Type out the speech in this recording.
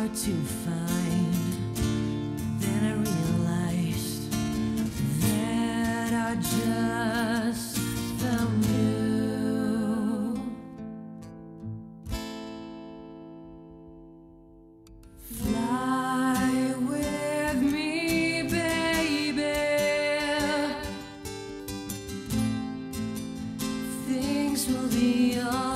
hard to find. Then I realized that I just found you. Fly with me, baby. Things will be alright.